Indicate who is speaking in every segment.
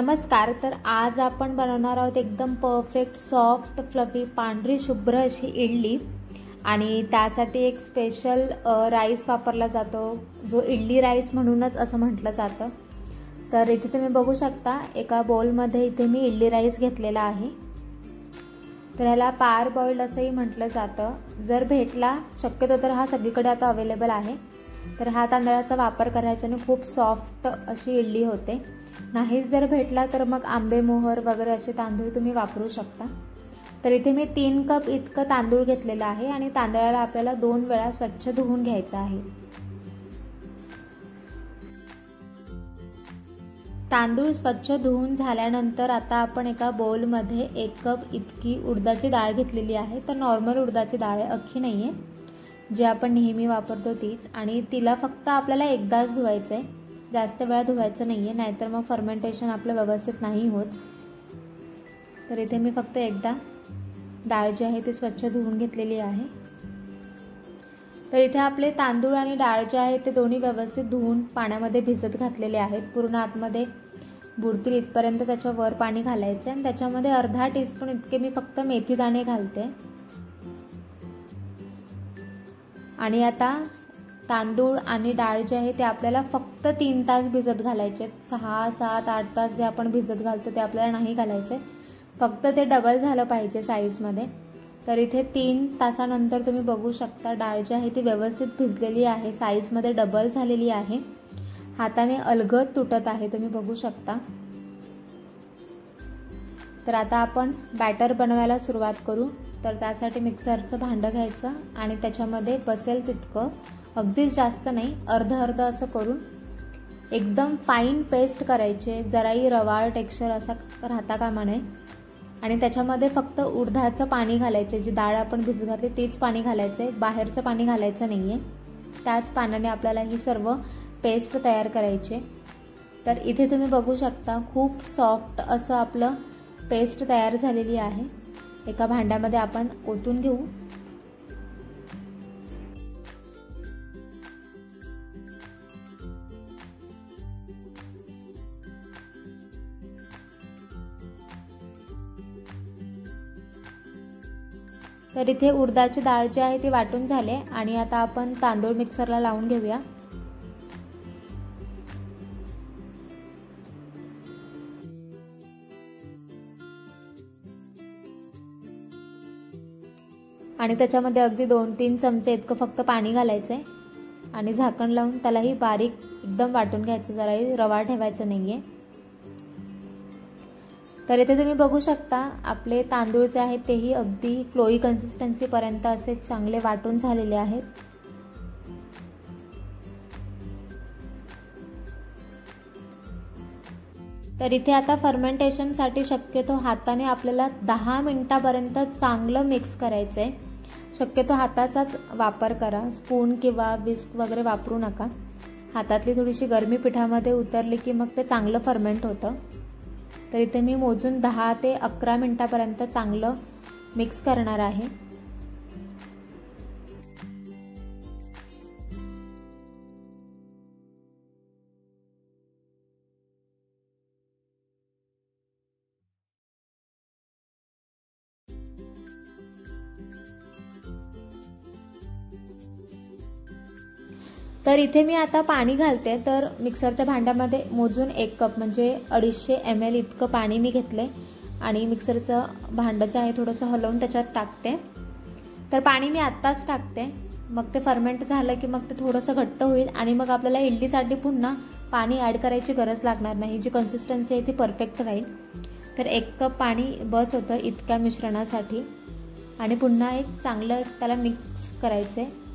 Speaker 1: नमस्कार तर आज आपण बनवणार आहोत एकदम परफेक्ट सॉफ्ट फ्लफी पांढरी शुभ्र अशी इडली. आणि त्यासाठी एक स्पेशल राईस वापरला जातो. जो इडली राईस म्हणूनच असं म्हटलं जातं. तर इथे तुम्ही बघू शकता एका बोलमध्ये इथे मी इडली राईस घेतलेला आहे. तर ह्याला पार बॉईल्ड असंही म्हटलं जातं. जर भेटला शक्यतो तर हा सगळीकडे आता अवेलेबल आहे. तर हा तांदळाचा वापर करायच्याने खूप सॉफ्ट अशी इडली होते. नाहीच जर भेटला तर मग आंबे मोहर वगैरे असे तांदूळ तुम्ही वापरू शकता. तर इथे मी तीन कप इतकं तांदूळ घेतलेलं आहे आणि तांदळाला आपल्याला दोन वेळा स्वच्छ धुवून घ्यायचं आहे. तांदूळ स्वच्छ धुवून झाल्यानंतर आता आपण एका बोलमध्ये एक कप इतकी उडदाची डाळ घेतलेली आहे. तर नॉर्मल उडदाची डाळ आहे अख्खी नाही आहे जे आपण नेहमी वापरतो तीच. आणि तिला फक्त आपल्याला एकदाच धुवायचं आहे जास्त वेळा धुवायचं नाही आहे नाहीतर मग फर्मेंटेशन आपलं व्यवस्थित नाही होत. तर इथे मी फक्त एकदा डाळ जी आहे ती स्वच्छ धुवून घेतलेली आहे. तर इथे आपले तांदूळ आणि डाळ जे आहे ते दोन्ही व्यवस्थित धुवून पाण्यामध्ये भिजत घातलेले आहेत. पूर्ण आतमध्ये बुडतील इथपर्यंत त्याच्यावर पाणी घालायचं आणि त्याच्यामध्ये अर्धा टीस्पून इतके मी फक्त मेथी दाणे घालते. आणि आता तांदूळ आणि डाळ जे आहे ते आपल्याला फक्त तीन तास भिजत घालायचे. सहा सात आठ तास जे आपण भिजत घालतो ते आपल्याला नाही घालायचे. फक्त ते डबल झालं पाहिजे साईजमध्ये तर इथे तीन तासानंतर तुम्ही बघू शकता डाळ जी आहे ती व्यवस्थित भिजलेली आहे. साईजमध्ये डबल झालेली आहे. हाताने अलगद तुटत आहे तुम्ही बघू शकता. तर आता आपण बॅटर बनवायला सुरुवात करू. तर त्यासाठी मिक्सरचं भांडं घ्यायचं आणि त्याच्यामध्ये बसेल तितकं. अगदीच जास्त नाही अर्ध अर्ध असं करून एकदम फाईन पेस्ट करायचे. जराही रवाळ टेक्स्चर असा राहता कामा नये. आणि त्याच्यामध्ये फक्त उडदाचं पाणी घालायचे. जी डाळ आपण भिजत घातली तेच पाणी घालायचं आहे बाहेरचं पाणी घालायचं नाही आहे त्याच पाण्याने आपल्याला ही सर्व पेस्ट तयार करायची. तर इथे तुम्ही बघू शकता खूप सॉफ्ट असं आपलं पेस्ट तयार झालेली आहे. एका भांड्यामध्ये आपण ओतून घेऊ. तर इथे उडदाची डाळ जी आहे ती वाटून झाले आणि आता आपण तांदूळ मिक्सरला लावून घेऊया. आणि त्याच्यामध्ये अगदी दोन तीन चमचे इतकं फक्त पाणी घालायचं आहे आणि झाकण लावून त्यालाही बारीक एकदम वाटून घ्यायचं जराही रवा ठेवायचं नाही आहे तर इथे तुम्ही बघू शकता आपले तांदूळ जे आहेत तेही अगदी फ्लोई कन्सिस्टन्सीपर्यंत असे चांगले वाटून झालेले आहेत. तर इथे आता फर्मेंटेशनसाठी शक्यतो हाताने आपल्याला दहा मिनटापर्यंत चांगलं मिक्स करायचं आहे शक्यतो हाताचाच वापर करा. स्पून किंवा विस्क वगैरे वापरू नका. हातातली थोडीशी गरमी पिठामध्ये उतरली की मग ते चांगलं फर्मेंट होतं. तर इथे मी मोजून दहा ते अकरा मिनटापर्यंत चांगलं मिक्स करणार आहे. तर इथे मी आता पाणी घालते. तर मिक्सरच्या भांड्यामध्ये मोजून एक कप म्हणजे अडीचशे एम एल इतकं पाणी मी घेतले आणि मिक्सरचं भांडं जे आहे थोडंसं हलवून त्याच्यात टाकते. तर पाणी मी आत्ताच टाकते. मग ते फर्मेंट झालं की मग ते थोडंसं घट्ट होईल. आणि मग आपल्याला इडलीसाठी पुन्हा पाणी ॲड करायची गरज लागणार नाही. जी कन्सिस्टन्सी आहे ती परफेक्ट राहील. तर एक कप पाणी बस होतं इतक्या मिश्रणासाठी. आणि पुन्हा एक चांगलं त्याला मिक्स करायचं आहे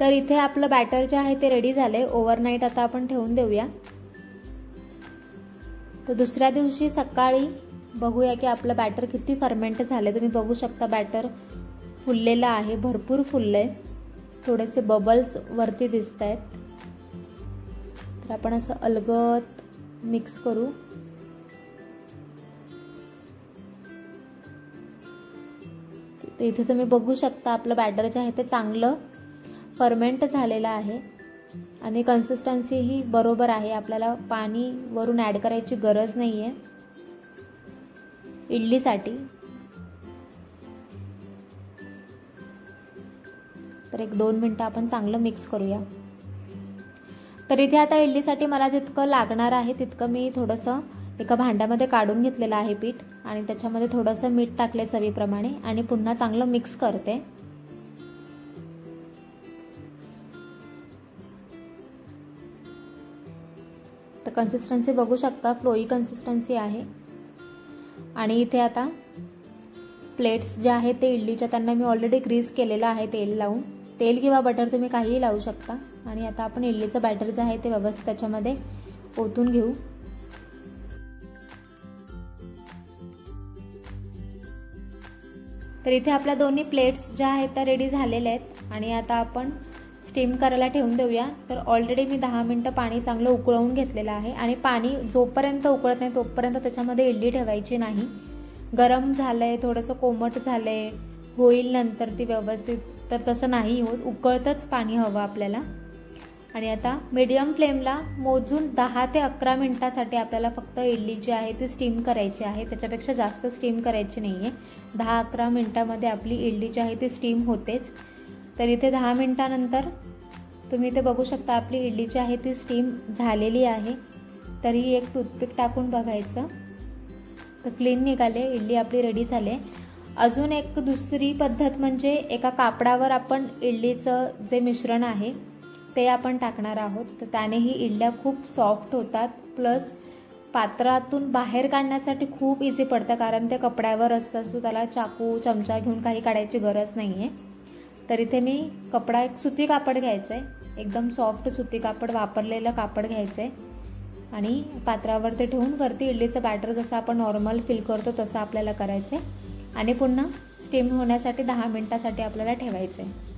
Speaker 1: तर इथे आपलं बॅटर जे आहे ते रेडी झाले ओव्हरनाईट आता आपण ठेवून देऊया. तर दुसऱ्या दिवशी सकाळी बघूया की आपलं बॅटर किती फर्मेंट झाले तुम्ही बघू शकता बॅटर फुललेलं आहे भरपूर फुललं आहे थोडेसे बबल्स वरती दिसत आहेत तर आपण असं अलगत मिक्स करू. इथे तुम्ही बघू शकता आपलं बॅटर जे आहे ते चांगलं फर्मेंट झालेला आहे आणि कन्सिस्टन्सी ही बरोबर आहे. आपल्याला पाणी वरून ॲड करायची गरज नाही आहे इडलीसाठी. तर एक दोन मिनटं आपण चांगलं मिक्स करूया. तर इथे आता इडलीसाठी मला जितकं लागणार आहे तितकं मी थोडंसं एका भांड्यामध्ये काढून घेतलेलं आहे पीठ आणि त्याच्यामध्ये थोडंसं मीठ टाकले चवीप्रमाणे आणि पुन्हा चांगलं मिक्स करते. तर कन्सिस्टन्सी बघू शकता. फ्लोई कन्सिस्टन्सी आहे. आणि इथे आता प्लेट्स जे आहेत ते इडलीच्या त्यांना मी ऑलरेडी ग्रीस केलेलं आहे तेल लावून. तेल किंवा बटर तुम्ही काहीही लावू शकता. आणि आता आपण इडलीचं बॅटर जे आहे ते व्यवस्थित त्याच्यामध्ये ओतून घेऊ. तर इथे आपल्या दोन्ही प्लेट्स ज्या आहेत त्या रेडी झालेल्या आहेत. आणि आता आपण स्टीम करायला ठेवून देऊया. तर ऑलरेडी मी दहा मिनटं पाणी चांगलं उकळवून घेतलेलं आहे आणि पाणी जोपर्यंत उकळत नाही तोपर्यंत त्याच्यामध्ये इडली ठेवायची नाही. गरम झालं आहे थोडंसं कोमट झालं आहे होईल नंतर ती व्यवस्थित तर तसं नाही होत. उकळतच पाणी हवं आपल्याला. आणि आता मीडियम फ्लेमला मोजून दहा ते अकरा मिनटासाठी आपल्याला फक्त इडली जी आहे ती स्टीम करायची आहे. त्याच्यापेक्षा जास्त स्टीम करायची नाही आहे दहा अकरा मिनटामध्ये आपली इडली जी आहे ती स्टीम होतेच. तर इथे दहा मिनटानंतर तुम्ही इथे बघू शकता आपली इडली जी आहे ती स्टीम झालेली आहे. तरी एक टूथपिक टाकून बघायचं. तर क्लीन निघाले इडली आपली रेडी झाले. अजून एक दुसरी पद्धत म्हणजे एका कापडावर आपण इडलीचं जे मिश्रण आहे ते आपण टाकणार आहोत. तर त्यानेही इडल्या खूप सॉफ्ट होतात. प्लस पात्रातून बाहेर काढण्यासाठी खूप इझी पडतं कारण ते कपड्यावर असतं सो त्याला चाकू चमचा घेऊन काही काढायची गरज नाही आहे तर इथे मी कपडा एक सुती कापड घ्यायचं आहे एकदम सॉफ्ट सुती कापड वापरलेलं कापड घ्यायचं आहे आणि पात्रावर ते ठेवून वरती इडलीचं बॅटर जसं आपण नॉर्मल फिल करतो तसं आपल्याला करायचं आहे आणि पुन्हा स्टीम होण्यासाठी दहा मिनटासाठी आपल्याला ठेवायचं आहे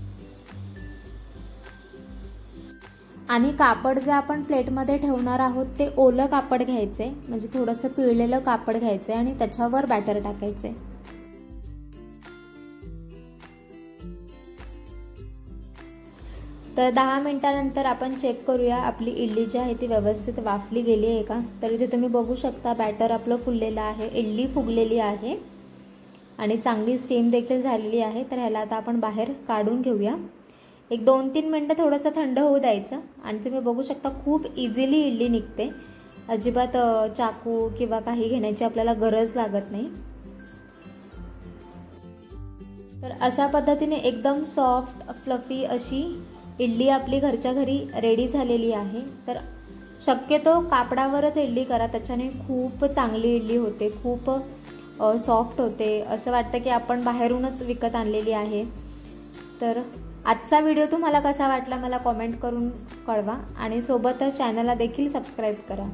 Speaker 1: आणि कापड जे आपण प्लेटमध्ये ठेवणार आहोत ते ओलं कापड घ्यायचे म्हणजे थोडंसं पिळलेलं कापड घ्यायचं आणि त्याच्यावर बॅटर टाकायचे तर दहा मिनटानंतर आपण चेक करूया आपली इडली जी आहे ती व्यवस्थित वाफली गेली आहे का? तर इथे तुम्ही बघू शकता बॅटर आपलं फुललेलं आहे इडली फुगलेली आहे आणि चांगली स्टीम देखील झालेली आहे. तर ह्याला आता आपण बाहेर काढून घेऊया. एक दोन तीन मिनटं थोडंसं थंड होऊ द्यायचं आणि तुम्ही बघू शकता खूप इझिली इडली निघते. अजिबात चाकू किंवा काही घेण्याची आपल्याला गरज लागत नाही. तर अशा पद्धतीने एकदम सॉफ्ट फ्लफी अशी इडली आपली घरच्या घरी रेडी झालेली आहे. तर शक्यतो कापडावरच इडली करा. त्याच्याने खूप चांगली इडली होते. खूप सॉफ्ट होते. असं वाटतं की आपण बाहेरूनच विकत आणलेली आहे. तर आजचा व्हिडिओ तुम्हाला कसा वाटला मला कॉमेंट करून कळवा आणि सोबतच चॅनलला देखील सबस्क्राईब करा.